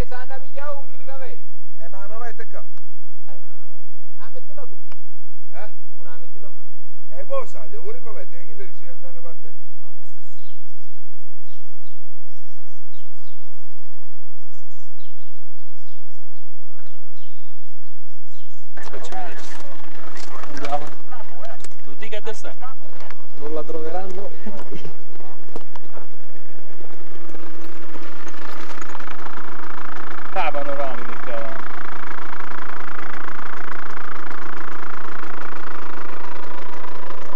Eh, andava via uno che aveva. Eh ma non mette qua. Eh, a metterlo qui. Eh? Uno a metterlo qui. E poi sai, volevo mettere chi le dice che stanno partendo. Facci vedere. Andiamo. Tu dica a destra. Non la troveranno. Ah, panoramica che aveva.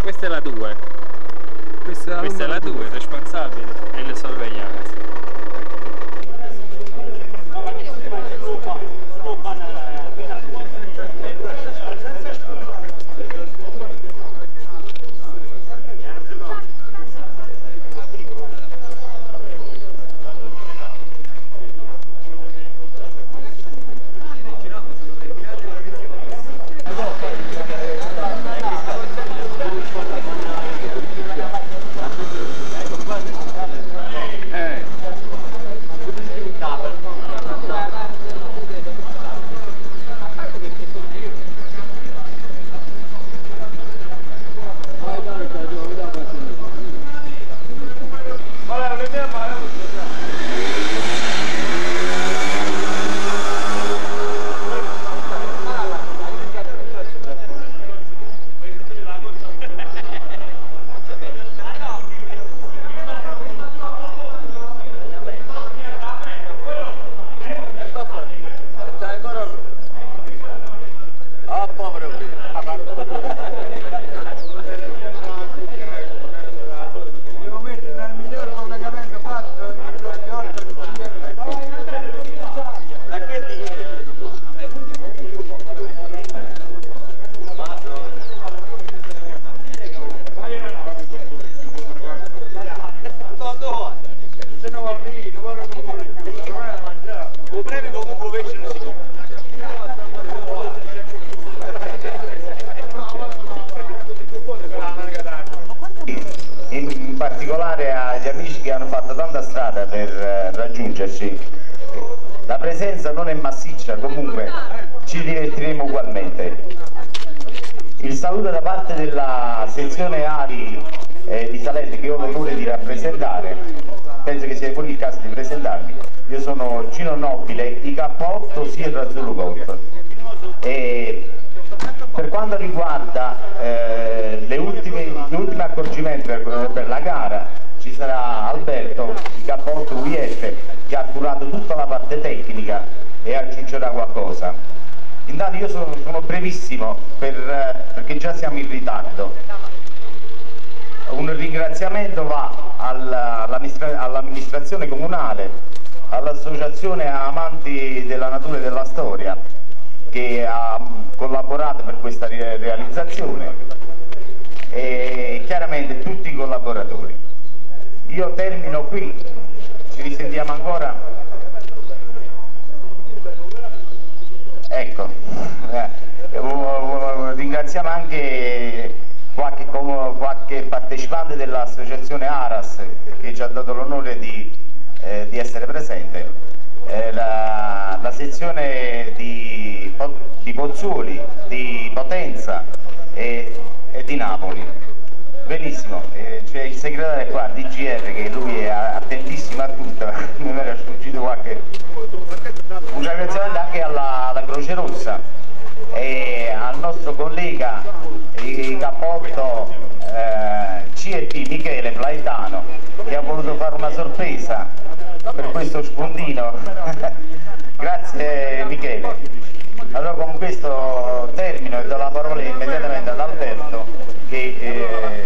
Questa è la 2. Questa è la, Questa è la 2, responsabile e le sorveglianze. Saluto da parte della sezione Ari eh, di Salente che ho l'onore di rappresentare, penso che sia pure il caso di presentarmi. Io sono Gino Nobile, IK8 Sierra Zulu Golf. E per quanto riguarda eh, le ultime, gli ultimi accorgimenti per, per la gara, ci sarà Alberto, il K8 UIF, che ha curato tutta la parte tecnica e aggiungerà qualcosa. Intanto io sono, sono brevissimo per, perché già siamo in ritardo. Un ringraziamento va al- all'amministra- all'amministrazione comunale, all'associazione Amanti della Natura e della Storia che ha collaborato per questa re- realizzazione e chiaramente tutti i collaboratori. Io termino qui, ci risentiamo ancora. Ecco, eh, ringraziamo anche qualche, qualche partecipante dell'associazione Aras che ci ha dato l'onore di, eh, di essere presente, Eh, la, la sezione di, di Pozzuoli, di Potenza e, e di Napoli. Benissimo, eh, c'è il segretario qua, DGR, che lui è attentissimo a tutto, mi era sfuggito qualche... Un ringraziamento anche alla, alla Croce Rossa e al nostro collega il K8 eh, CEP Michele Plaitano che ha voluto fare una sorpresa per questo spuntino. Grazie. Grazie Michele. Allora con questo termino e do la parola immediatamente ad Alberto che eh,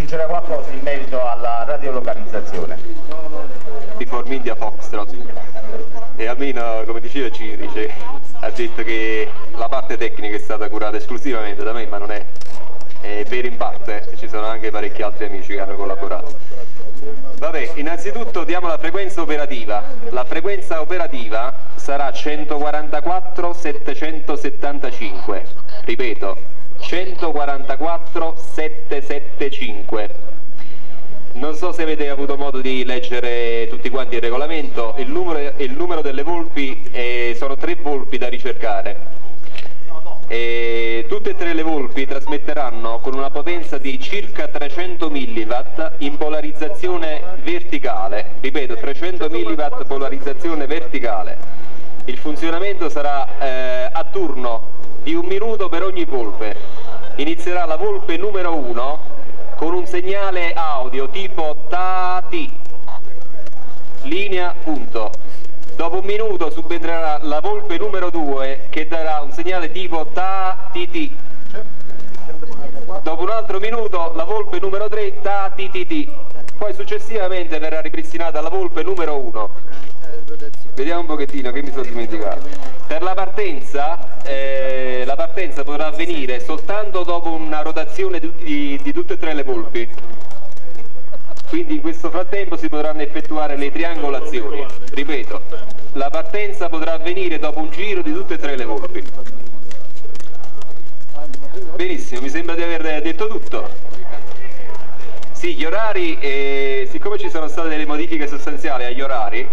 aggiungerà qualcosa in merito alla radiolocalizzazione. di Formindia Foxtrot. E almeno come diceva Cirice ha detto che la parte tecnica è stata curata esclusivamente da me ma non è, è vero in parte ci sono anche parecchi altri amici che hanno collaborato. Vabbè innanzitutto diamo la frequenza operativa. La frequenza operativa sarà 144 775 ripeto 144 775 non so se avete avuto modo di leggere tutti quanti il regolamento, il numero, il numero delle volpi eh, sono tre volpi da ricercare. E tutte e tre le volpi trasmetteranno con una potenza di circa 300 mW in polarizzazione verticale, ripeto 300 mW polarizzazione verticale. Il funzionamento sarà eh, a turno di un minuto per ogni volpe. Inizierà la volpe numero 1 con un segnale audio tipo TATI, linea punto. Dopo un minuto subentrerà la volpe numero 2 che darà un segnale tipo TATT. Dopo un altro minuto la volpe numero 3 TATTT. Poi successivamente verrà ripristinata la volpe numero 1. Vediamo un pochettino che mi sono dimenticato. Per la partenza, eh, la partenza potrà avvenire soltanto dopo una rotazione di, di- di tutte e tre le volpi. Quindi in questo frattempo si potranno effettuare le triangolazioni. Ripeto, la partenza potrà avvenire dopo un giro di tutte e tre le volpi. Benissimo, mi sembra di aver detto tutto. Sì, gli orari, eh, siccome ci sono state delle modifiche sostanziali agli orari,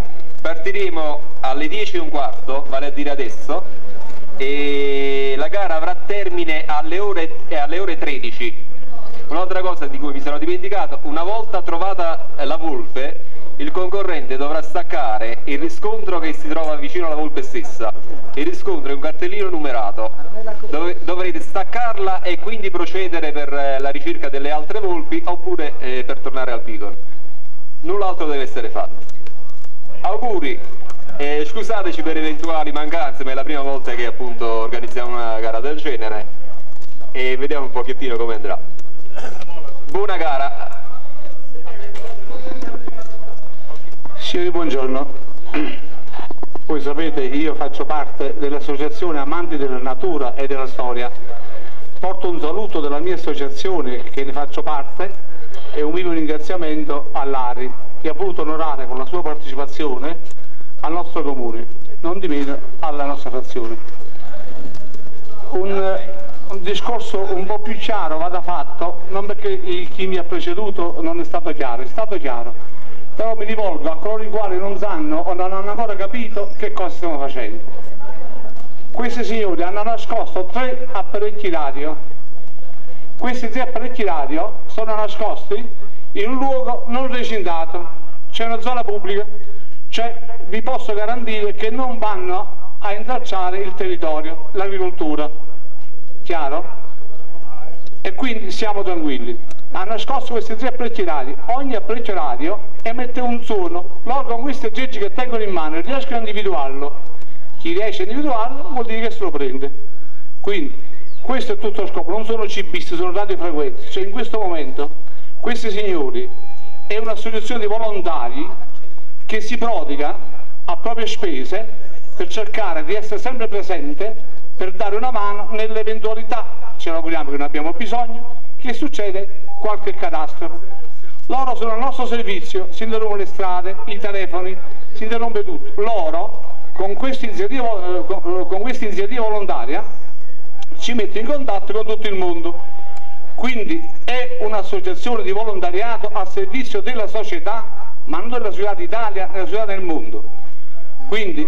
partiremo alle 10 e un quarto, vale a dire adesso, e la gara avrà termine alle ore, eh, alle ore 13. Un'altra cosa di cui mi sono dimenticato, una volta trovata la volpe, il concorrente dovrà staccare il riscontro che si trova vicino alla volpe stessa. Il riscontro è un cartellino numerato. Dove- dovrete staccarla e quindi procedere per eh, la ricerca delle altre volpi oppure eh, per tornare al beacon. Null'altro deve essere fatto. Auguri! Eh, scusateci per eventuali mancanze, ma è la prima volta che appunto organizziamo una gara del genere e vediamo un pochettino come andrà. Buona gara! Signori, buongiorno. Voi sapete, io faccio parte dell'associazione Amanti della Natura e della Storia. Porto un saluto della mia associazione, che ne faccio parte, e un vivo ringraziamento all'Ari, che ha voluto onorare con la sua partecipazione al nostro comune, non di meno alla nostra frazione. Un, un discorso un po' più chiaro vada fatto, non perché chi mi ha preceduto non è stato chiaro, è stato chiaro, però mi rivolgo a coloro i quali non sanno o non hanno ancora capito che cosa stiamo facendo. Questi signori hanno nascosto tre apparecchi radio. Questi tre apparecchi radio sono nascosti in un luogo non recintato, c'è una zona pubblica, cioè vi posso garantire che non vanno a intralciare il territorio, l'agricoltura. Chiaro? E quindi siamo tranquilli. Ha nascosto questi tre apparecchi radio. Ogni apparecchio radio emette un suono. Loro con questi aggeggi che tengono in mano riescono a individuarlo. Chi riesce a individuarlo vuol dire che se lo prende. Quindi questo è tutto lo scopo, non sono cibisti, sono radiofrequenze. Cioè in questo momento questi signori è un'associazione di volontari che si prodiga a proprie spese per cercare di essere sempre presente per dare una mano nell'eventualità, ce l'auguriamo che non abbiamo bisogno, che succede qualche catastrofe. Loro sono al nostro servizio, si interrompono le strade, i telefoni, si interrompe tutto. Loro con questa iniziativa, con- iniziativa volontaria ci mettono in contatto con tutto il mondo. Quindi è un'associazione di volontariato a servizio della società, ma non della società d'Italia, della società del mondo. Quindi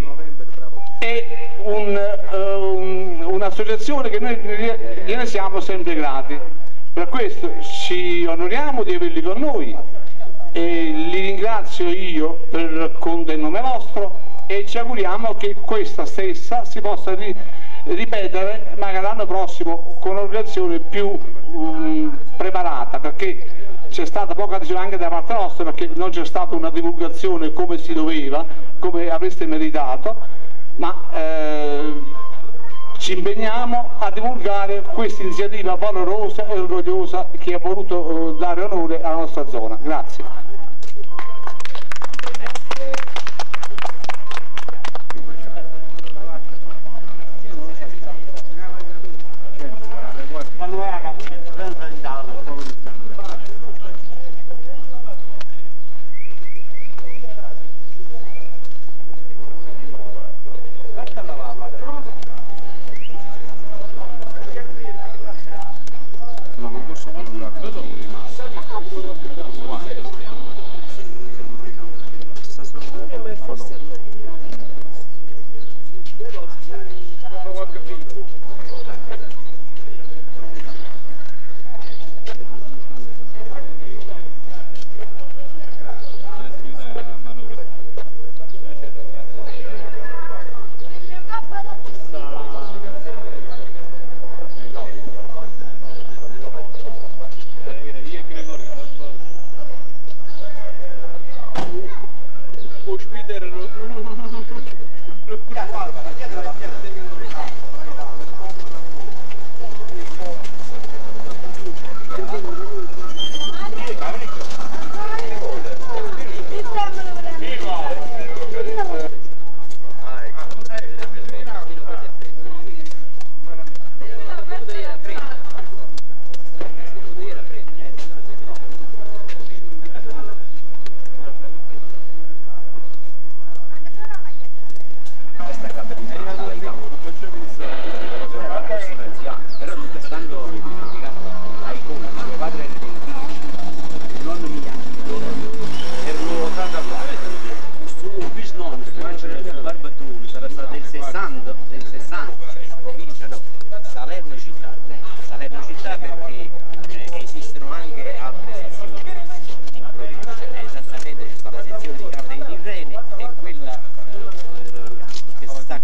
è un, eh, un- un'associazione che noi gli- gliene siamo sempre grati. Per questo ci onoriamo di averli con noi e li ringrazio io per conto in nome vostro e ci auguriamo che questa stessa si possa ripetere magari l'anno prossimo con un'organizzazione più mm, preparata perché c'è stata poca adesione anche da parte nostra perché non c'è stata una divulgazione come si doveva, come avreste meritato ma eh, ci impegniamo a divulgare questa iniziativa valorosa e orgogliosa che ha voluto eh, dare onore alla nostra zona. Grazie.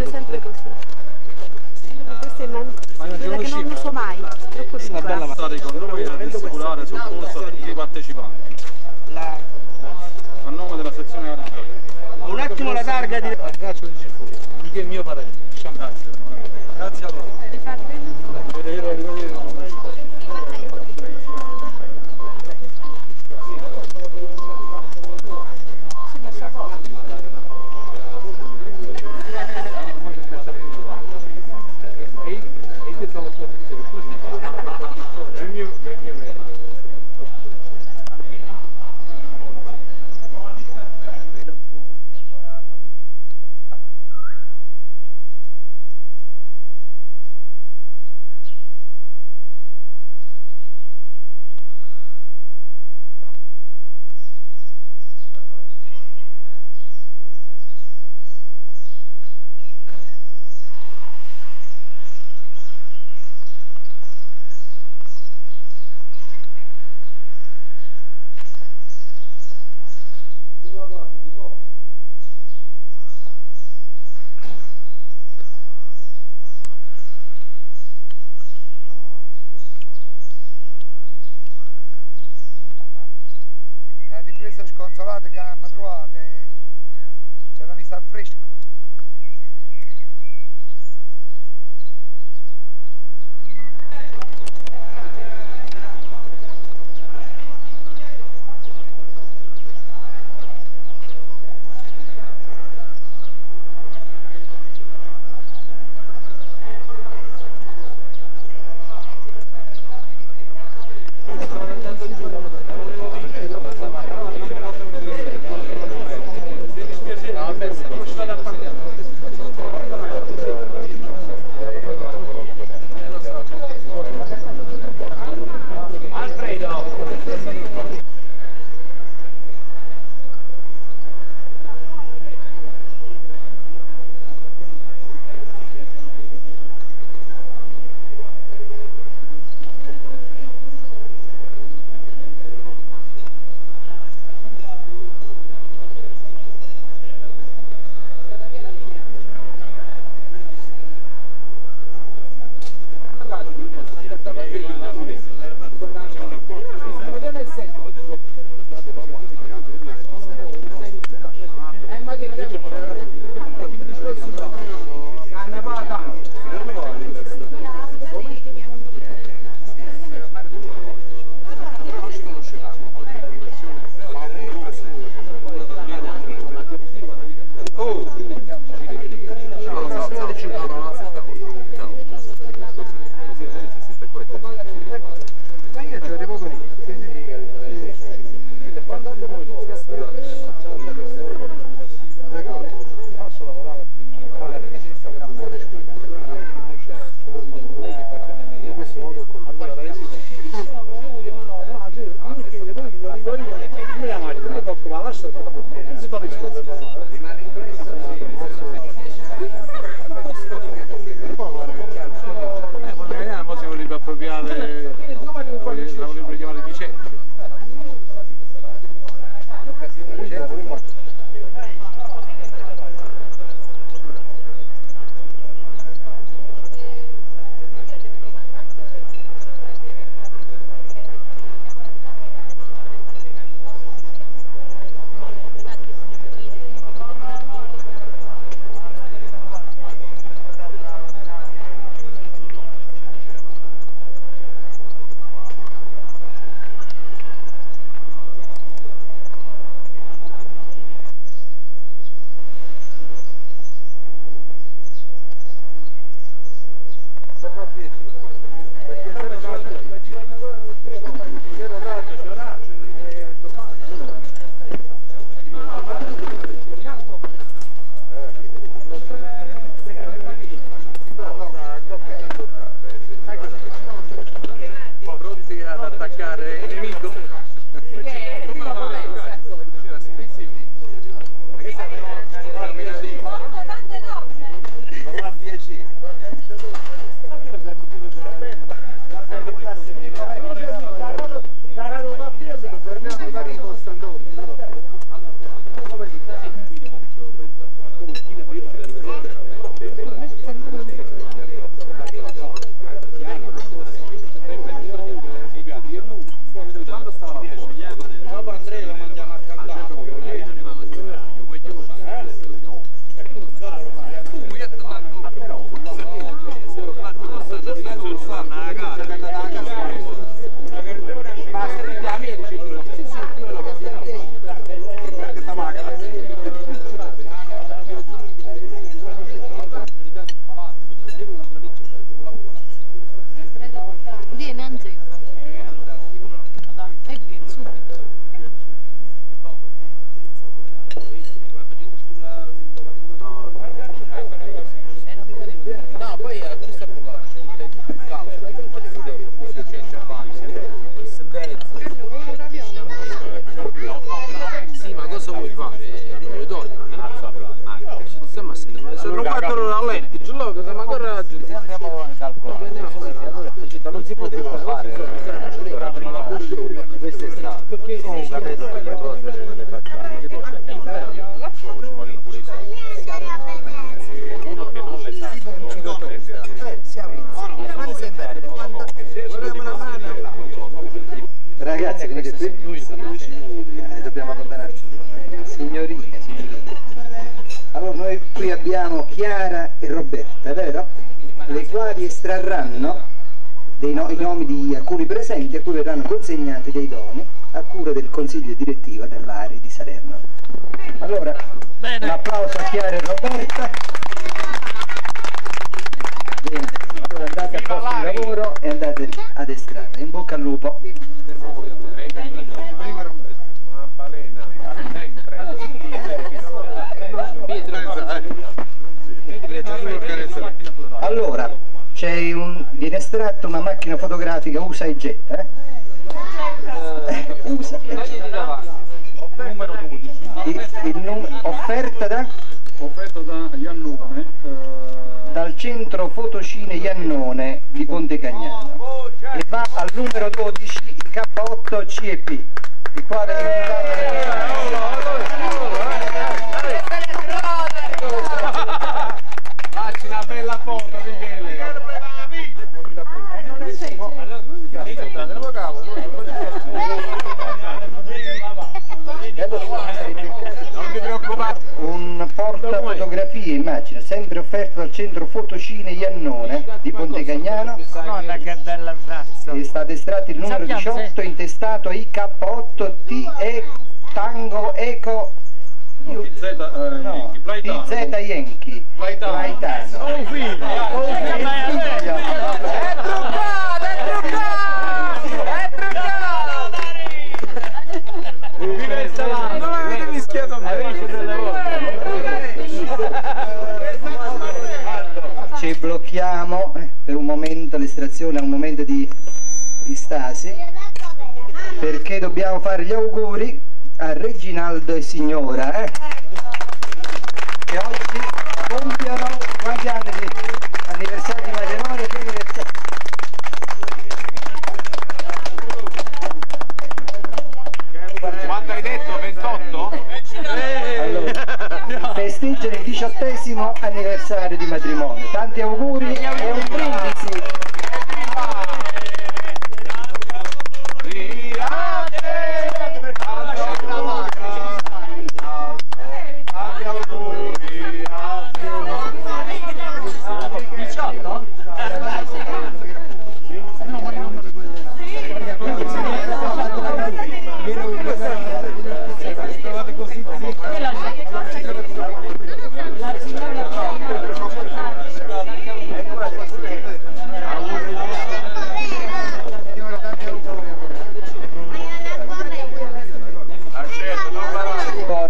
io sempre così. così. Questo è una quella che non uso mai, troppo Una piccola. bella stare con noi ad assicurare soccorso a tutti i partecipanti. La- A nome della sezione agricola. Un attimo la targa di... Ragazzo di Cifuolo, che è mio parente. Grazie. Grazie a loro. Dei no- i nomi di alcuni presenti a cui verranno consegnati dei doni a cura del consiglio direttivo dell'area di Salerno. Allora, un applauso a Chiara e Roberta. Bene, allora andate a posto di lavoro e andate ad estrarre. In bocca al lupo. Una balena, Allora, un, viene estratta una macchina fotografica usa e getta, eh? Eh, usa e getta. Numero 12. Il, il num- offerta da, Offerto da Iannone. eh, dal centro Fotocine Iannone di Ponte Cagnano e va al numero 12 il K8 CEP, il quale è Facci una bella foto, Preoccupare. un porta fotografie immagina sempre offerto dal centro Fotocine Iannone di Ponte Cagnano Guarda che bella razza. è stato estratto il numero Sappiamo se- 18 intestato IK8 TE Tango Eco TZ eh, no, Yankee. Plaitano. Oh, figlio. Oh, Figlio. Vive il salame. Non avete mischiato ci blocchiamo eh, per un momento l'estrazione è un momento di, di stasi perché dobbiamo fare gli auguri a Reginaldo e signora eh, che oggi compiono quanti anni di anniversario di matrimonio che anniversario Quanto hai detto? 28? Allora, festeggiano il diciottesimo anniversario di matrimonio. Tanti auguri e un brindisi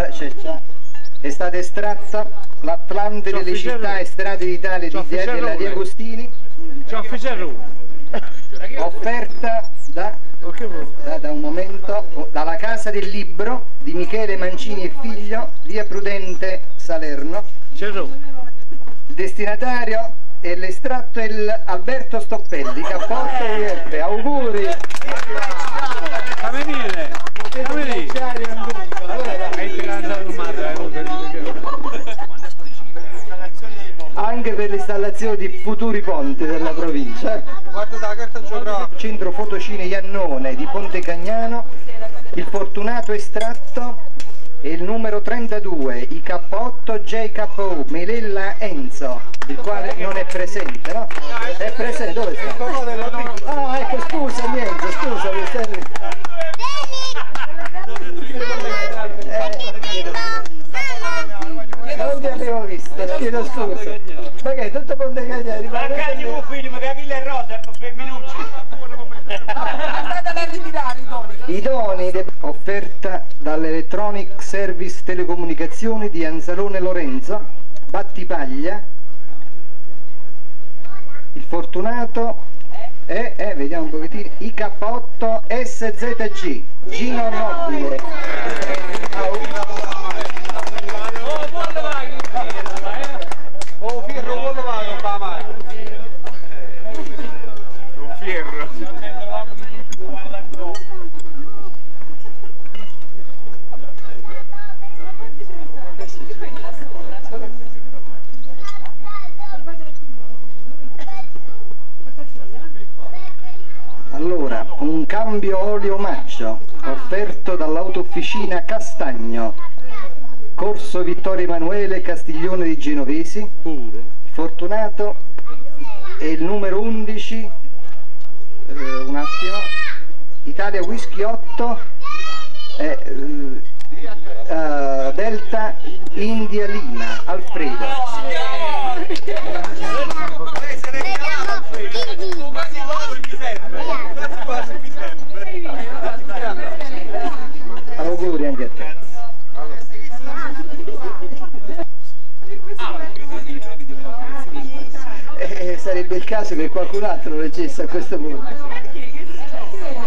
Ora c'è già. È estratta l'Atlante delle città e strade d'Italia di della Di Agostini, offerta da, da, da un momento dalla Casa del Libro di Michele Mancini e figlio, via Prudente Salerno. Il destinatario e l'estratto è il Alberto Stoppelli, Cappotto UF. Auguri! Fammi venire. Fammi venire. Anche per l'installazione di futuri ponti della provincia. Guarda la carta geografica. Centro Fotocine Iannone di Ponte Cagnano, il fortunato estratto è il numero 32, IK8 JKU, Melella Enzo, il quale non è presente, no? È presente, dove sta? Ah, ecco, scusa Enzo, scusa, mi stai... Eh, non ti avevo visto, chiedo scusa. Ma che è tutto Ponte Cagnano? Ma cagli un film, che chi le rosa, per femminucci. Andatela a ritirare i doni. I doni de- offerta dall'Electronic Service Telecomunicazioni di Anzalone Lorenzo, Battipaglia. Il fortunato è, eh, vediamo un pochettino, IK8 SZG, Gino Nobile. Oh, fierro, quello va, non va mai. Un fierro. Allora, un cambio olio omaggio offerto dall'autofficina Castagno, corso Vittorio Emanuele Castiglione di Genovesi, fortunato. È il numero 11, eh, un attimo, Italia Whisky 8, eh, eh, Delta India Lima, Alfredo. Auguri anche a te. Eh, sarebbe il caso che qualcun altro leggesse a questo punto.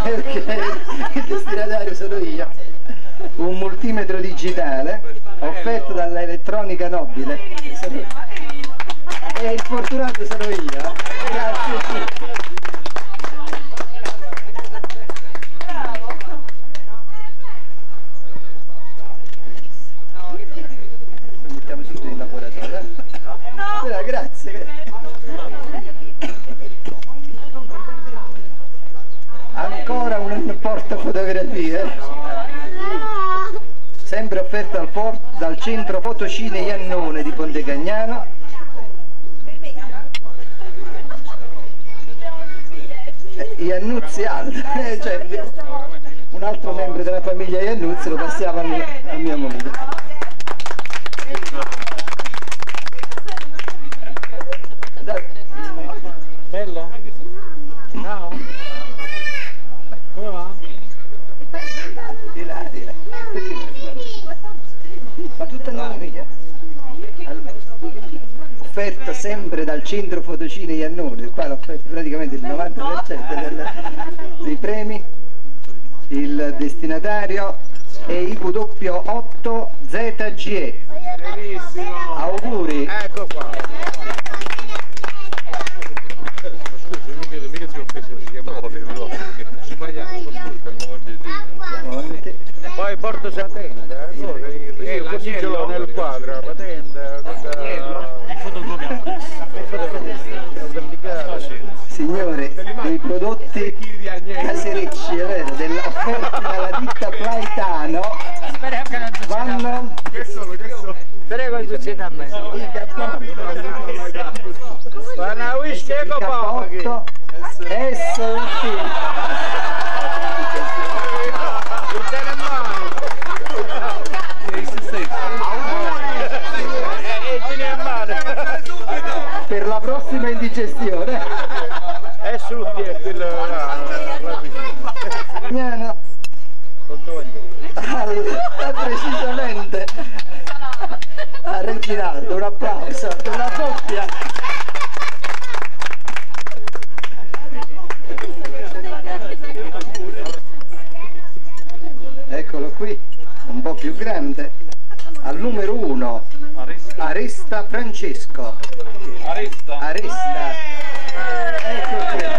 Perché il destinatario sono io. Un multimetro digitale offerto dall'elettronica nobile. E il fortunato sono io. Grazie a tutti. Lo mettiamo subito in laboratorio. eh? Però, grazie. Ancora un portafotografie. Sempre offerto dal, dal centro Fotocine Iannone di Ponte Cagnano. Eh, Iannuzzi Aldo, eh, cioè, un altro membro della famiglia Iannuzzi lo passiamo a a mia moglie. Dai. Bello? Ciao. Come va? Ilaria, perché non fa? Ma tutta mia? Allora, offerta sempre dal centro fotocine Iannone, qua l'ho offerto praticamente il 90% del- dei premi, il destinatario è IW8ZGE. Auguri! Ecco qua. Scusi, mica, mica si offese, si chiama Si sbagliamo, Avanti. Poi porto sa tenda, eh, io così ce l'ho nel quadro, la tenda, il fotocopiato. Signore, dei prodotti caserecci, è vero, della- offerti dalla ditta Plaitano vanno Prego che succede a me. Ma una whisky e K8 SUT. Per la prossima indigestione. È tutti è quello là, la cucina. Miano, al- precisamente a Reginaldo, un applauso, una coppia. Eccolo qui, un po' più grande, al numero uno, Aresta Francesco. Arista. Aresta. Ecco qui.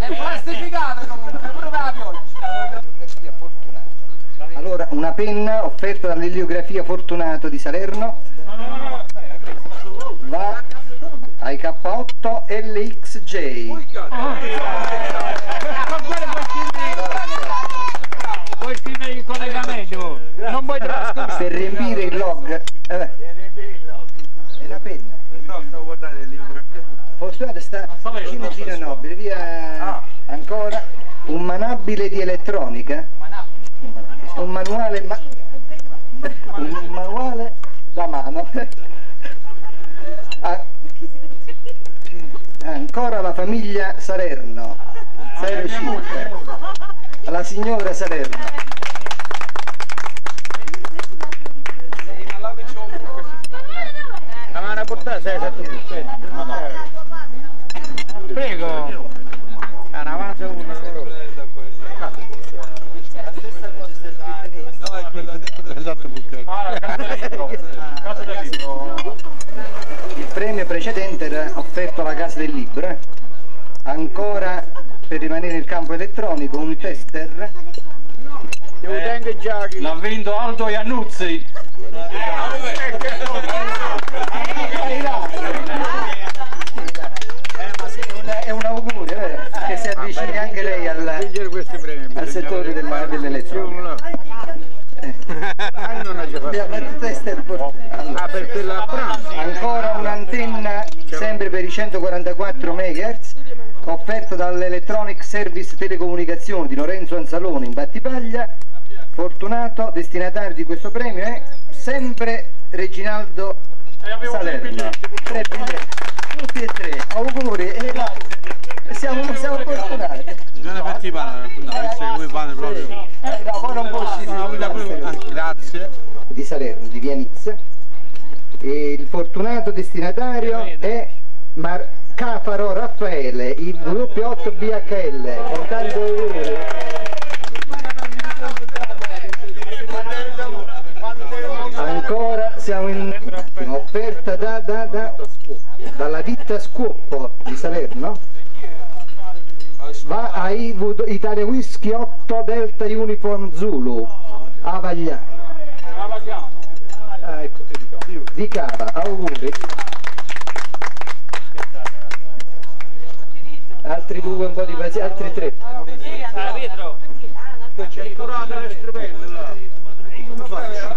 È plastificato comunque, pure per la pioggia. Allora, una penna offerta dall'eliografia Fortunato di Salerno va ai K8 LXJ. Poi fine il collegamento, non vuoi trascorrere. Per riempire il log. Eh è una penna. Fortunato sta vicino Gino Nobile, via ancora. Un manabile di elettronica. Un manuale ma... un manuale da mano. Ah, ancora la famiglia Salerno. 05 la signora Salerno. La mano a portare 6 7 Prego. È un avanzo uno. Esatto, il premio precedente era offerto alla casa del libro eh. ancora per rimanere nel campo elettronico un tester Devo Giacchi. L'ha vinto Aldo Iannuzzi. Eh, è un augurio, eh, che si avvicini anche lei al, Vincere questi premi. al settore della- dell'elettronica. Ah, non ha già fatto. Abbiamo fatto test e Ah, perché la pranzo. Ancora un'antenna sempre per i 144 MHz offerta dall'Electronic Service Telecomunicazioni di Lorenzo Anzalone in Battipaglia. Fortunato destinatario di questo premio è sempre Reginaldo Salerno. Tre biglietti, tutti e tre. Auguri e siamo, siamo fortunati. Non è pane, no, visto che voi fate proprio. Eh, no, ma non può Ah, Grazie. di Salerno, di Vianizza. E il fortunato destinatario è Mar- Cafaro Raffaele, il W8 BHL, con tanti auguri. Ancora siamo in offerta da, da, da, dalla ditta Scuoppo di Salerno. Va a Italia Whisky 8 Delta Uniform Zulu, Avagliano. Ah, ecco, di Cava, auguri. Altri due, un po' di pazienza, altri tre. C'è curata le strepelle là. Come faccio?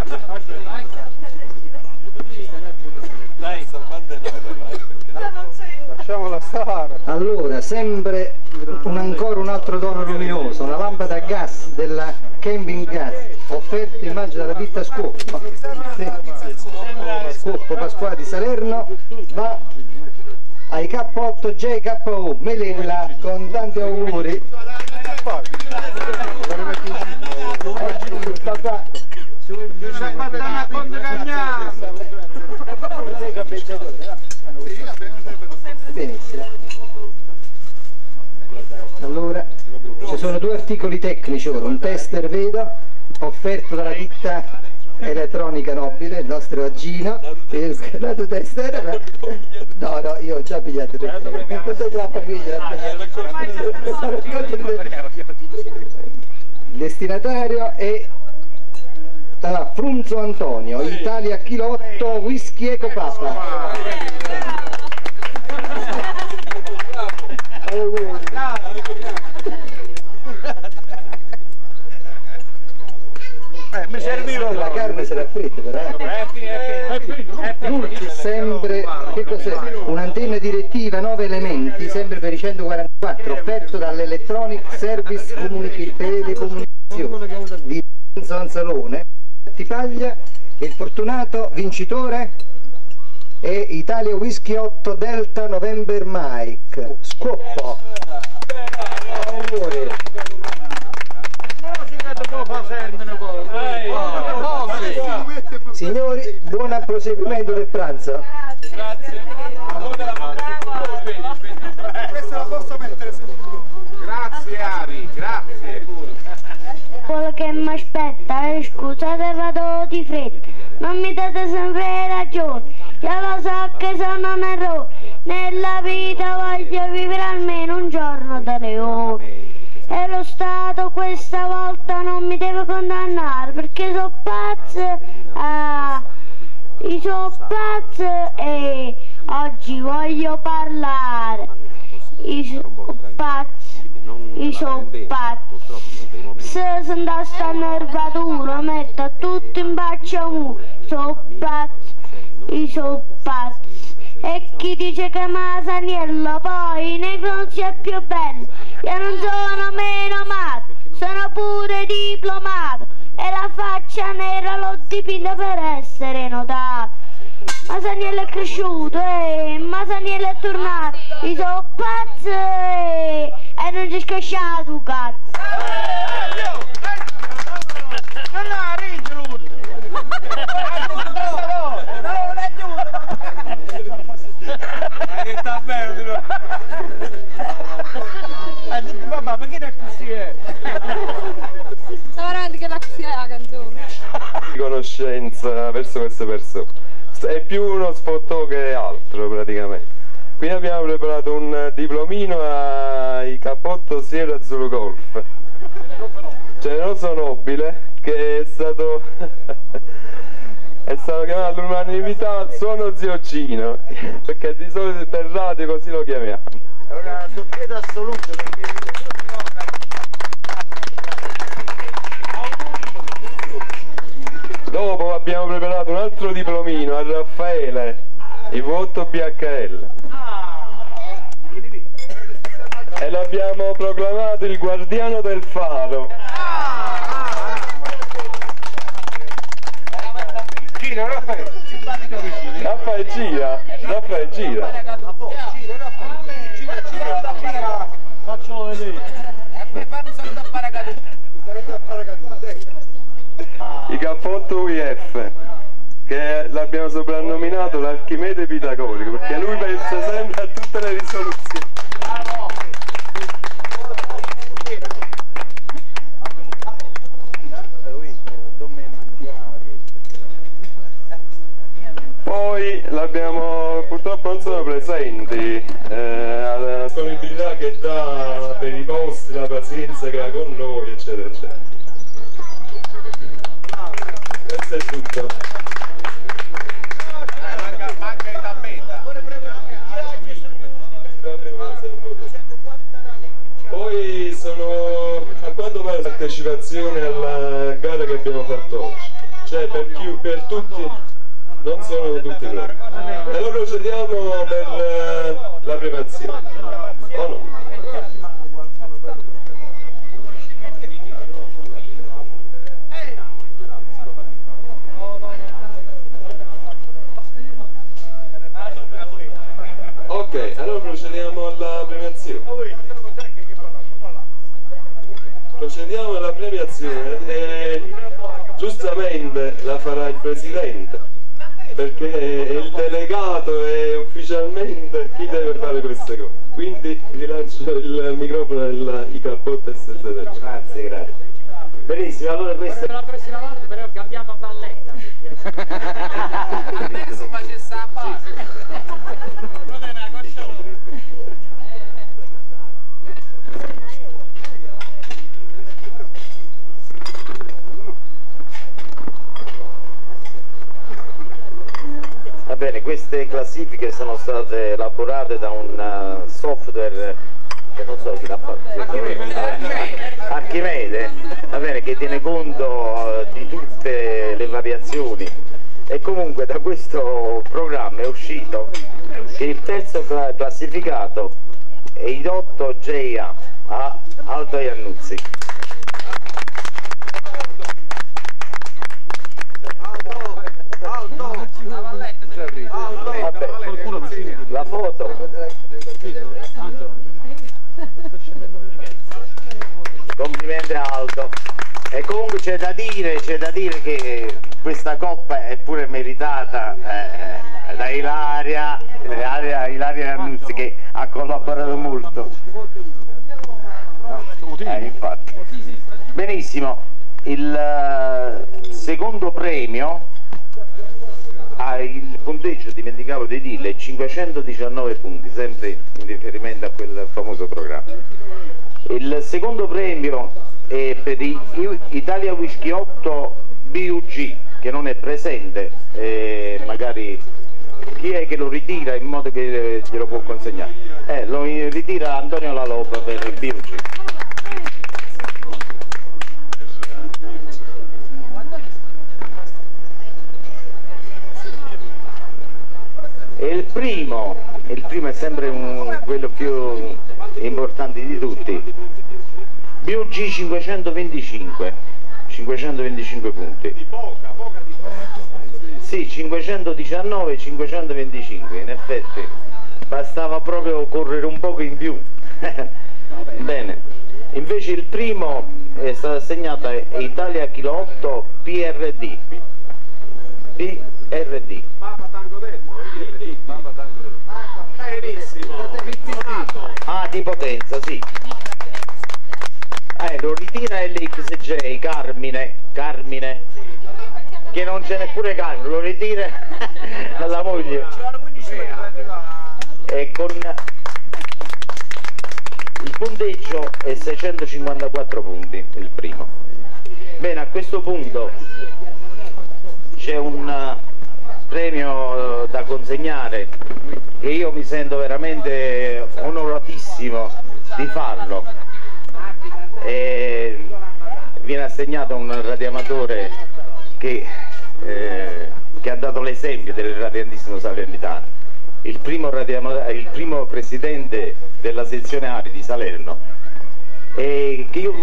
Lasciamola stare. Allora, sempre un, ancora un altro dono luminoso, una lampada a gas della Camping Gas, offerta immagino dalla ditta Scuoppo. Sì. Scuoppo Pasquale di Salerno, va ai K8 JKU, Melilla, con tanti auguri. Eh, papà. Sabattana con Cagnano. Benissimo. Allora, ci sono due articoli tecnici ora, un tester vedo, offerto dalla ditta elettronica nobile, il nostro Agino, il schermato tester, no no, io ho già pigliato tre, quanto te la famiglia? Il destinatario è ah, Frunzo Antonio, Italia 8, Whisky Eco Papa. Eh, mi serviva La carne si raffredda però. eh. Sempre, che cos'è? Un'antenna direttiva 9 elementi, sempre per i 144, offerto dall'Electronic Service Comunic- Telecomunicazioni di Lorenzo Anzalone. Tipaglia, il fortunato vincitore è Italia Whisky 8 Delta November Mike. Scoppo. Auguri. Signori, buon proseguimento del pranzo. Questa la posso mettere. Grazie Ari, grazie. Quello che mi aspetta, scusate vado di fretta, non mi date sempre ragione, io lo so che sono un errore, nella vita voglio vivere almeno un giorno da leone. E lo Stato questa volta non mi deve condannare perché sono pazzo, io sono pazzo e oggi voglio parlare. Io sono pazzo, io sono pazzo. Se si andasse a nervatura metto tutto in bacio a mu, sono pazzo, io sono pazzo. E chi dice che Masaniello poi negro non sia più bello, io non sono meno matto, sono pure diplomato e la faccia nera l'ho dipinta per essere notato. Masaniello è cresciuto e Masaniello è tornato, io sono pazzo e, e non ci scasciato cazzo. Non ha rigio Che sta bene. Ha detto papà, ma che è così è? Stavo veramente che la è la canzone. di conoscenza verso queste persone. È più uno sfottò che altro praticamente. Qui abbiamo preparato un diplomino ai K8 Sierra Zulu Golf. Generoso nobile che è stato è stato chiamato all'unanimità suono zio Cino perché di solito per radio così lo chiamiamo. È una doppietta assoluta perché dopo abbiamo preparato un altro diplomino a Raffaele il voto BHL e l'abbiamo proclamato il guardiano del faro Gira, Raffaele. Raffaele gira Raffaele gira Facciamo vedere. il cappotto UIF che l'abbiamo soprannominato l'Archimede Pitagorico perché lui pensa sempre a tutte le risoluzioni Poi l'abbiamo, purtroppo non sono presenti, eh, la disponibilità che dà per i posti, la pazienza che ha con noi, eccetera, eccetera. Questo è tutto. Poi sono a quanto pare partecipazione alla gara che abbiamo fatto oggi, cioè per, chi, per tutti non sono tutti. E allora procediamo per eh, la premiazione. O no? Ok, allora procediamo alla premiazione. Procediamo alla premiazione e giustamente la farà il presidente perché il delegato è ufficialmente chi deve fare queste cose. Quindi rilancio il microfono ai cappotto SSR. Grazie, grazie. Benissimo, allora questo La prossima volta però cambiamo balletta. Almeno si facesse a base. Non è una coscione. Va bene, queste classifiche sono state elaborate da un eh, software che non so chi l'ha fatto. Archimede, va bene, che tiene conto eh, di tutte le variazioni. E comunque da questo programma è uscito che il terzo cla- classificato è Idotto JA a Alto Iannuzzi. La foto complimenti a e comunque c'è da dire che questa coppa è pure meritata eh, da Ilaria Ilaria, Ilaria Annuzzi che ha collaborato molto. Eh, infatti. Benissimo. Il eh, secondo premio ha il punteggio, dimenticavo di dirle, 519 punti, sempre in riferimento a quel famoso programma. Il secondo premio è per Italia Whisky 8 BUG, che non è presente, e magari chi è che lo ritira in modo che eh, glielo può consegnare? Eh, lo ritira Antonio La Loba per il BUG. E il primo, il primo è sempre un- quello più importante di tutti, BUG 525, 525 punti. Sì, 519 525, in effetti bastava proprio correre un poco in più. Bene, invece il primo è stato assegnato a Italia Kilo 8 PRD. PRD. Ah, di potenza, sì. Eh, lo ritira LXJ, Carmine, Carmine, che non c'è neppure Carmine, lo ritira dalla moglie. E con il punteggio è 654 punti, il primo. Bene, a questo punto c'è un premio eh, da consegnare e io mi sento veramente onoratissimo di farlo. E viene assegnato un radioamatore che, eh, che ha dato l'esempio del radiantissimo salernitano, il primo, il primo presidente della sezione Ari di Salerno. E che io,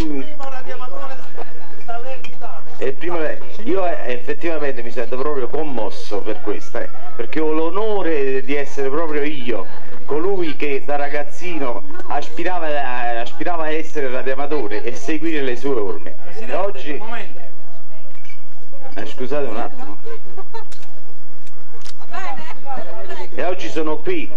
io eh, effettivamente mi sento proprio commosso per questo, eh, perché ho l'onore di essere proprio io, colui che da ragazzino aspirava, a- aspirava a essere radioamatore e seguire le sue orme. E oggi... Eh, scusate un attimo. E oggi sono qui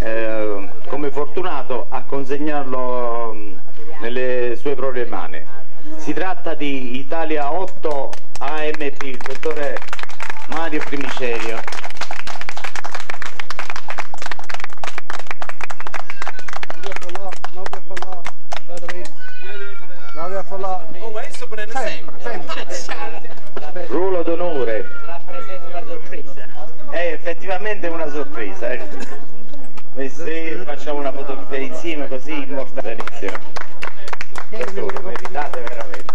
eh, come fortunato a consegnarlo mm, nelle sue proprie mani. Si tratta di Italia 8 AMP, il dottore Mario Primicerio. Oh. Ruolo d'onore. È effettivamente una sorpresa. eh. E se facciamo una fotografia insieme così immortalissima. Dottore, meritate veramente.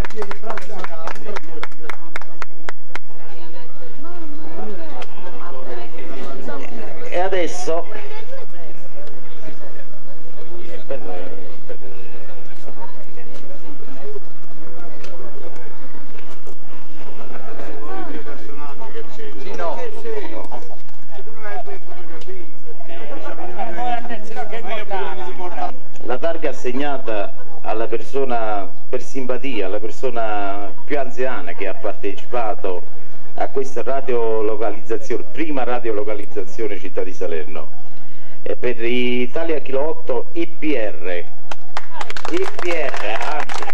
E adesso. La targa assegnata alla persona per simpatia, alla persona più anziana che ha partecipato a questa radiolocalizzazione, prima radiolocalizzazione città di Salerno, è per Italia Kilo 8 IPR. IPR, anzi.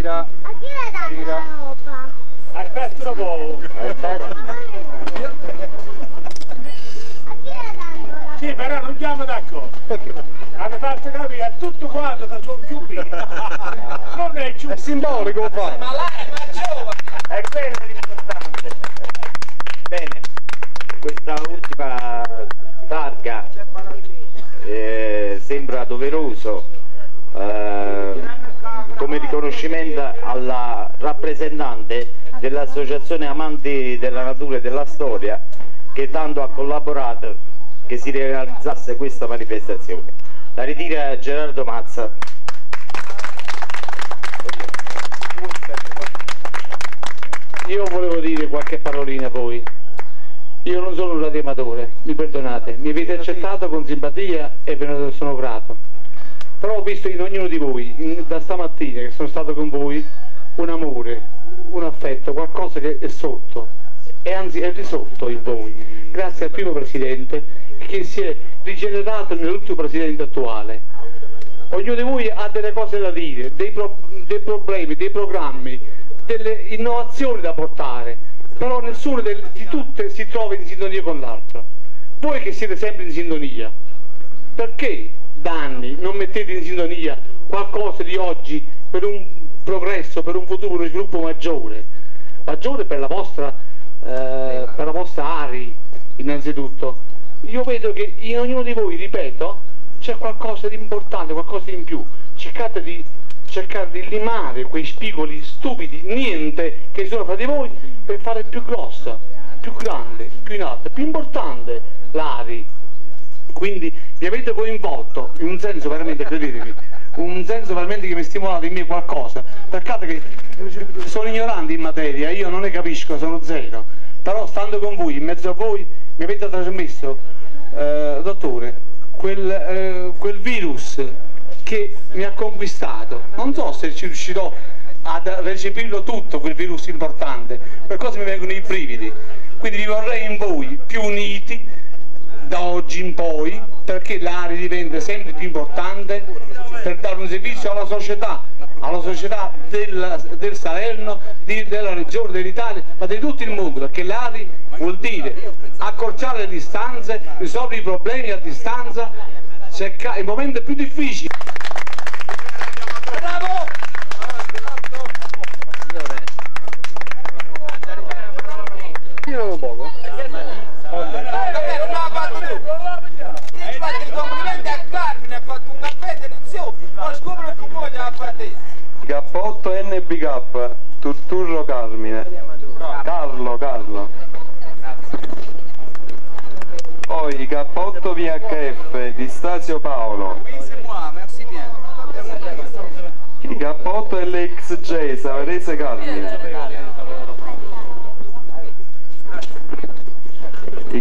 Gira. Gira. Po'. Sì, però non siamo d'accordo. Hanno fatto capire a tutto quanto che sono più piccoli. Non è più. È simbolico fa. Ma lei è giovane. È quello l'importante. Bene, questa ultima targa eh, sembra doveroso eh, come riconoscimento alla rappresentante dell'Associazione Amanti della Natura e della Storia che tanto ha collaborato che si realizzasse questa manifestazione. La ritira Gerardo Mazza. Io volevo dire qualche parolina a voi. Io non sono un radioamatore, mi perdonate, mi avete accettato con simpatia e ve ne sono grato. Però ho visto in ognuno di voi, in- da stamattina che sono stato con voi, un amore, un affetto, qualcosa che è sotto, e anzi è risorto in voi, grazie al primo presidente che si è rigenerato nell'ultimo presidente attuale. Ognuno di voi ha delle cose da dire, dei, pro- dei problemi, dei programmi, delle innovazioni da portare, però nessuno di tutte si trova in sintonia con l'altro. Voi che siete sempre in sintonia, perché da anni non mettete in sintonia qualcosa di oggi per un progresso, per un futuro, uno sviluppo maggiore? Maggiore per la vostra, eh, vostra ARI, innanzitutto. Io vedo che in ognuno di voi, ripeto, c'è qualcosa di importante, qualcosa di in più. Cercate di, cercare di limare quei spigoli stupidi, niente, che sono fra di voi, per fare più grossa, più grande, più in alto, più importante l'ARI. Quindi mi avete coinvolto in un senso veramente, credetemi, un senso veramente che mi stimolate in me qualcosa. Peccato che sono ignorante in materia, io non ne capisco, sono zero. Però stando con voi, in mezzo a voi, mi avete trasmesso, eh, dottore, quel, eh, quel virus che mi ha conquistato. Non so se ci riuscirò ad recepirlo tutto, quel virus importante, per cosa mi vengono i brividi. Quindi vi vorrei in voi più uniti, da oggi in poi, perché l'ARI diventa sempre più importante per dare un servizio alla società, alla società del, del Salerno, di- della regione, dell'Italia, ma di tutto il mondo, perché l'ARI vuol dire accorciare le distanze, risolvere i problemi a distanza, cercare i momenti più difficili. Io un poco. complimenti a Carmine, ha fatto un caffè che ha fatto Cappotto NBK, Turturro Carmine. Carlo, Carlo. Poi Cappotto VHF di Stasio Paolo. merci bien. I Cappotto LXJ Savarese Carmine. I.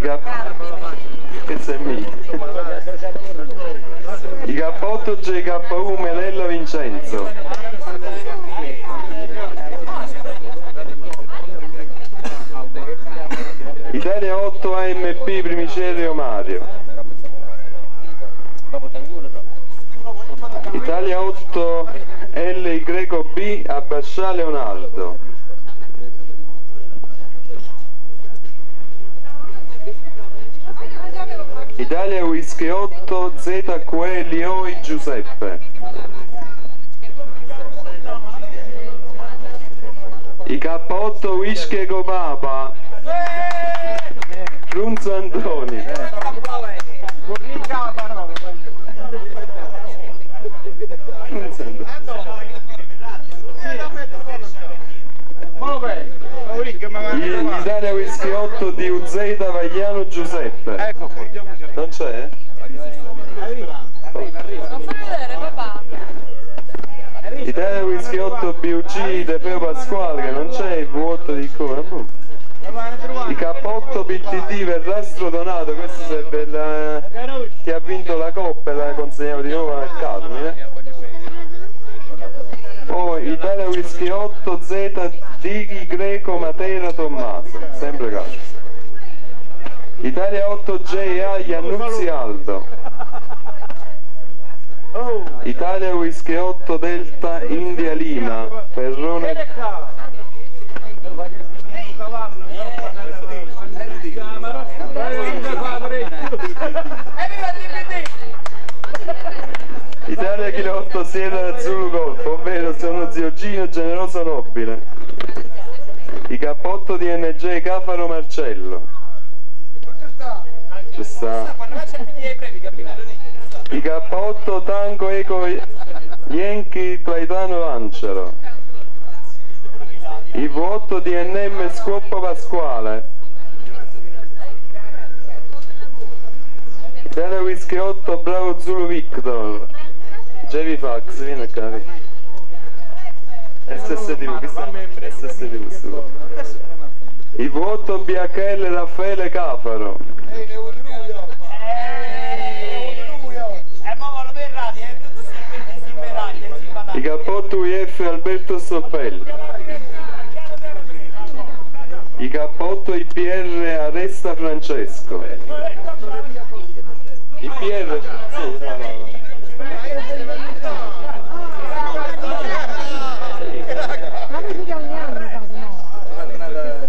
Questo è mio. I Cappotto JKU Melella Vincenzo. Italia 8 AMP Primicerio Mario. Italia 8 LYB Abbascià Leonardo. Italia Whisky 8 ZQE Lioi Giuseppe. I K8 Whisky Copapa. Frunzo Antoni. Frunzo I- Italia Whisky 8 di UZ Vagliano Giuseppe. Ecco qua. Non c'è? Non fa vedere papà. Italia Whisky 8 BUG De Feo Pasquale che non c'è il vuoto di come boh. I K8 PTD Verrastro Donato questo sarebbe il che ha vinto la coppa e la consegniamo di nuovo al Carmine poi Italia Whisky 8 Z Dighi Greco Matera Tommaso sempre calcio Italia 8 JA Iannuzzi Aldo. Italia Whisky 8 Delta India Lima. Ferrone. Italia Kilo 8 Sierra Zulu Golf, ovvero sono zio Gino generoso nobile. I K8 di NJ Cafaro Marcello. Ci sta. I K8 Tango Eco Yankee Plaitano Angelo. I V8 DNM Scuoppo Pasquale. Italia Whisky 8 Bravo Zulu Victor. JV Fax, vieni qua. SSTV, SSTV. I V8 BHL Raffaele Cafaro. I K8 UF Alberto Stoppelli. I K8 IPR Aresta Francesco. IPR, sì.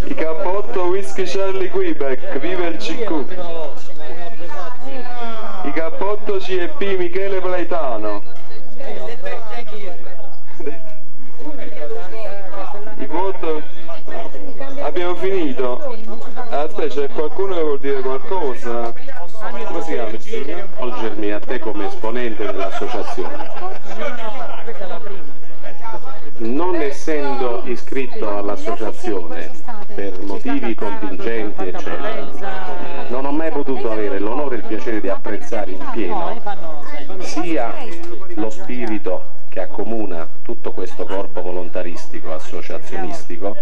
I K8 Whisky Charlie Quebec, viva il CQ. I K8 CEP Michele Plaitano. I voto abbiamo finito. Aspetta, c'è qualcuno che vuol dire qualcosa? Come si chiama il signore? rivolgermi a te come esponente dell'associazione. Non essendo iscritto all'associazione per motivi contingenti, eccetera, non ho mai potuto avere l'onore e il piacere di apprezzare in pieno sia lo spirito che accomuna tutto questo corpo volontaristico, associazionistico,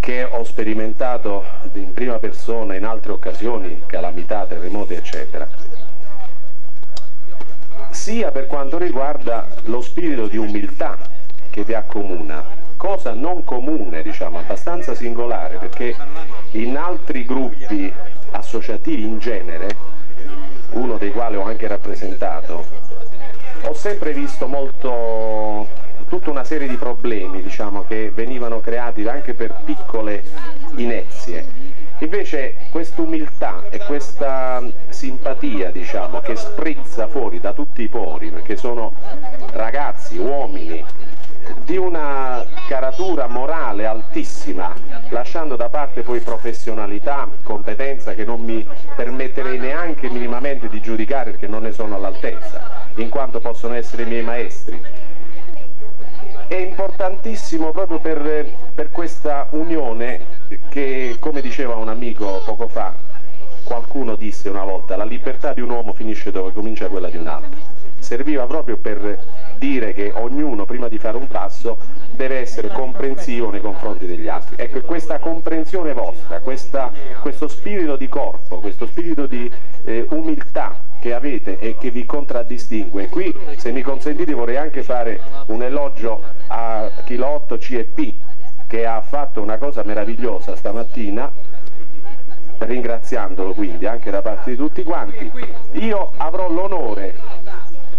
che ho sperimentato in prima persona in altre occasioni, calamità, terremoti, eccetera, sia per quanto riguarda lo spirito di umiltà che vi accomuna, cosa non comune, diciamo, abbastanza singolare, perché in altri gruppi associativi in genere, uno dei quali ho anche rappresentato, ho sempre visto molto, tutta una serie di problemi diciamo, che venivano creati anche per piccole inezie. Invece quest'umiltà e questa simpatia diciamo, che sprizza fuori da tutti i pori, perché sono ragazzi, uomini, di una caratura morale altissima, lasciando da parte poi professionalità, competenza che non mi permetterei neanche minimamente di giudicare perché non ne sono all'altezza, in quanto possono essere i miei maestri. È importantissimo proprio per, per questa unione che, come diceva un amico poco fa, qualcuno disse una volta, la libertà di un uomo finisce dove comincia quella di un altro. Serviva proprio per dire che ognuno prima di fare un passo deve essere comprensivo nei confronti degli altri. Ecco, questa comprensione vostra, questa, questo spirito di corpo, questo spirito di eh, umiltà che avete e che vi contraddistingue. Qui, se mi consentite, vorrei anche fare un elogio a Chilotto CEP che ha fatto una cosa meravigliosa stamattina, ringraziandolo quindi anche da parte di tutti quanti. Io avrò l'onore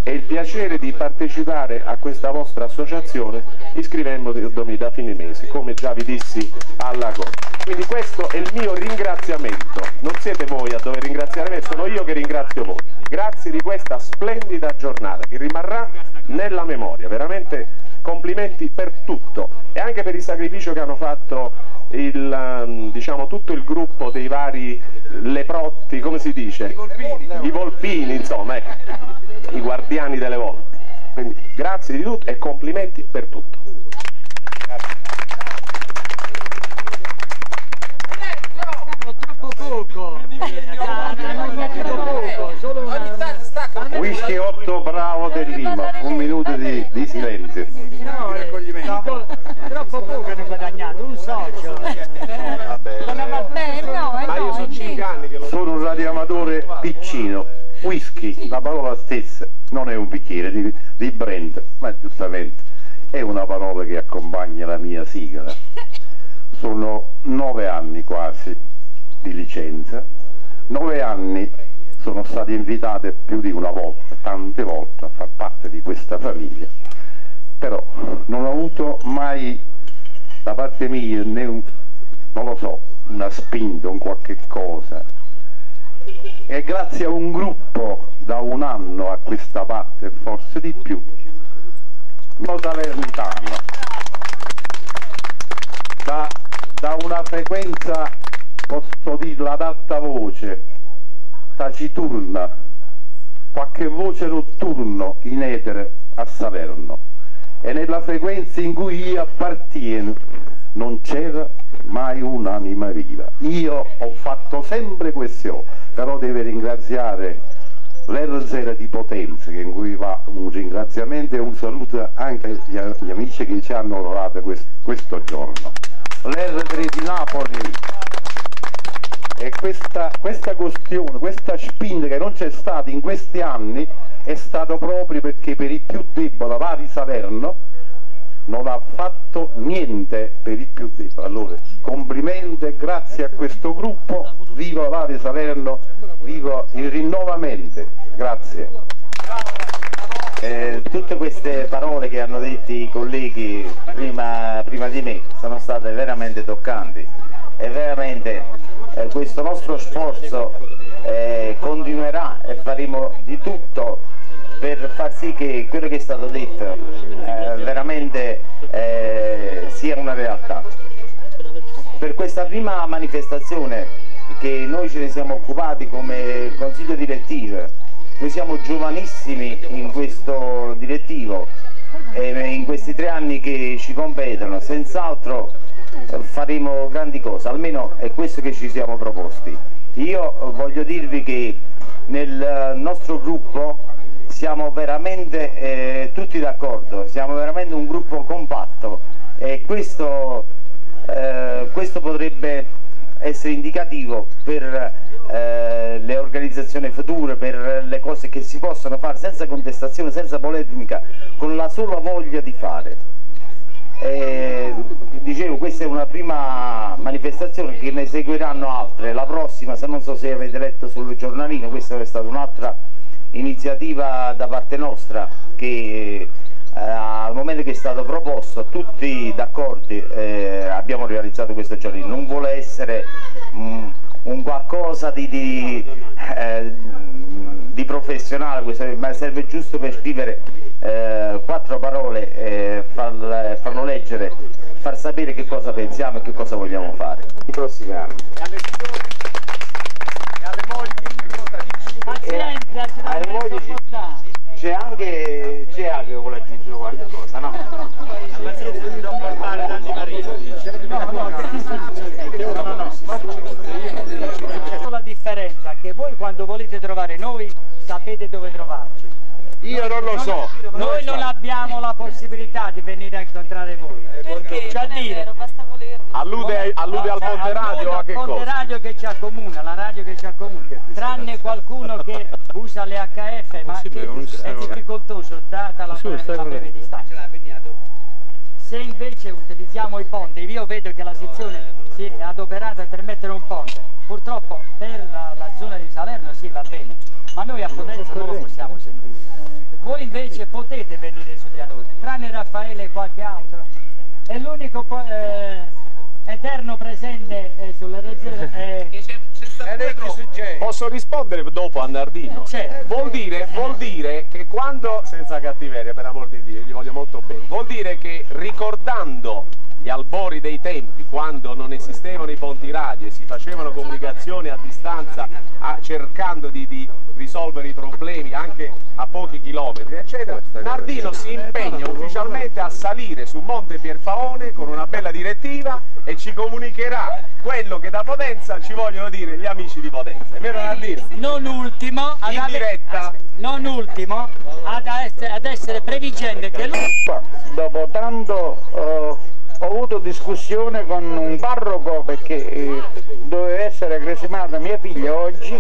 e il piacere di partecipare a questa vostra associazione iscrivendomi da fine mese, come già vi dissi alla Corte. Quindi questo è il mio ringraziamento, non siete voi a dover ringraziare me, sono io che ringrazio voi. Grazie di questa splendida giornata che rimarrà nella memoria, veramente complimenti per tutto e anche per il sacrificio che hanno fatto il, um, diciamo, tutto il gruppo dei vari leprotti, come si dice? I volpini, I volpini insomma, ecco, i guardiani delle volpi. Quindi grazie di tutto e complimenti per tutto. Troppo poco, solo una... Whisky 8 bravo del Lima, un minuto di, di silenzio. No, eh, troppo, troppo poco hanno guadagnato, un socio. Vabbè, no, Ma io sono 5 anni che lo sono un radioamatore piccino. Whisky, la parola stessa, non è un bicchiere di, di brand, ma giustamente è una parola che accompagna la mia sigla. Sono nove anni quasi di licenza, nove anni sono state invitate più di una volta, tante volte, a far parte di questa famiglia, però non ho avuto mai da parte mia né un, non lo so, una spinta, un qualche cosa. E grazie a un gruppo da un anno a questa parte, forse di più, mio salernitano, da, da una frequenza, posso dirla ad alta voce, taciturna, qualche voce notturno in etere a Salerno. E nella frequenza in cui io appartieno non c'era mai un'anima viva. Io ho fatto sempre questione, però deve ringraziare l'Erzera di Potenza, che in cui va un ringraziamento e un saluto anche agli amici che ci hanno onorato questo, giorno. L'Erzera di Napoli e questa, questa questione, questa spinta che non c'è stata in questi anni è stato proprio perché per i più deboli, vari Salerno, non ha fatto niente per i più deboli. Allora, complimenti e grazie a questo gruppo, viva Vari Salerno, viva il rinnovamento, grazie. Eh, tutte queste parole che hanno detto i colleghi prima, prima di me sono state veramente toccanti e veramente eh, questo nostro sforzo eh, continuerà e faremo di tutto per far sì che quello che è stato detto eh, veramente eh, sia una realtà. Per questa prima manifestazione che noi ce ne siamo occupati come consiglio direttivo noi siamo giovanissimi in questo direttivo e in questi tre anni che ci competono, senz'altro faremo grandi cose, almeno è questo che ci siamo proposti. Io voglio dirvi che nel nostro gruppo siamo veramente eh, tutti d'accordo, siamo veramente un gruppo compatto e questo, eh, questo potrebbe essere indicativo per eh, le organizzazioni future, per le cose che si possono fare senza contestazione, senza polemica, con la sola voglia di fare. Eh, dicevo, questa è una prima manifestazione che ne seguiranno altre. La prossima, se non so se avete letto sul giornalino, questa è stata un'altra iniziativa da parte nostra che eh, al momento che è stato proposto tutti d'accordo eh, abbiamo realizzato questo giorno non vuole essere mm, un qualcosa di, di, eh, di professionale questo, ma serve giusto per scrivere eh, quattro parole e far, farlo leggere far sapere che cosa pensiamo e che cosa vogliamo fare. I prossimi anni Pazienza, ce ci- sopportato. c'è anche GA che vuole aggiungere qualche cosa no? C'è solo la differenza che voi quando volete trovare noi sapete dove trovarci. Io non lo so. Noi non abbiamo la possibilità di venire a incontrare voi. Perché? Cioè a dire, Allude, allude al Ponte Radio a che al Ponte cosa? Radio che ci accomuna, la radio che ci accomuna, tranne qualcuno che usa le HF, ma che è difficoltoso data la, la breve distanza. Se invece utilizziamo i ponti, io vedo che la sezione si è adoperata per mettere un ponte, purtroppo per la, la zona di Salerno sì va bene, ma noi a Potenza non lo possiamo sentire. Voi invece potete venire su di noi, tranne Raffaele e qualche altro. È l'unico eh, eterno presente eh, sulla regione. eh, Posso rispondere dopo a Nardino? Certo. Vuol dire, vuol dire che quando, senza cattiveria per amor di Dio, gli voglio molto bene, vuol dire che ricordando gli albori dei tempi, quando non esistevano i ponti radio e si facevano comunicazioni a distanza, a- cercando di, di risolvere i problemi anche a pochi chilometri, eccetera, Nardino si impegna ufficialmente a salire su Monte Pierfaone con una bella direttiva e ci comunicherà quello che da Potenza ci vogliono dire gli amici di Potenza. È vero Nardino? non ultimo, ad In diretta. non ultimo ad essere, ad essere previgente che lui Dopo tanto eh, ho avuto discussione con un parroco perché eh, doveva essere cresimata mia figlia oggi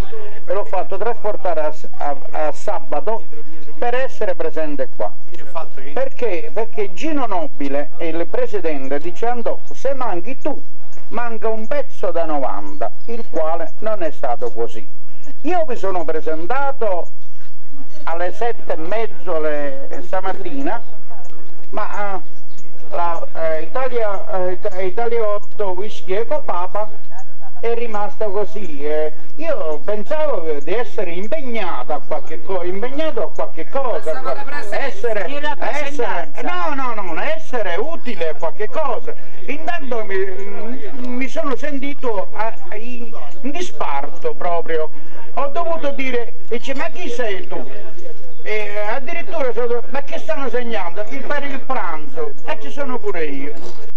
e l'ho fatto trasportare a, a- a sabato per essere presente qua. Perché? Perché Gino Nobile, il presidente, dice Andolfo, se manchi tu, manca un pezzo da 90, il quale non è stato così. Io mi sono presentato alle sette e mezzo le- stamattina, ma eh, la, eh, Italia, eh, Ita- Italia 8 whisky e copapa è rimasta così. eh. Io pensavo di essere impegnato a qualche cosa, impegnato a qualche cosa, a essere, essere, no, no, no, essere utile a qualche cosa. Intanto mi, mi sono sentito a- a- in, in disparto proprio. Ho dovuto dire, dice, ma chi sei tu? E addirittura sono, ma che stanno segnando? Il per il pranzo, e ci sono pure io.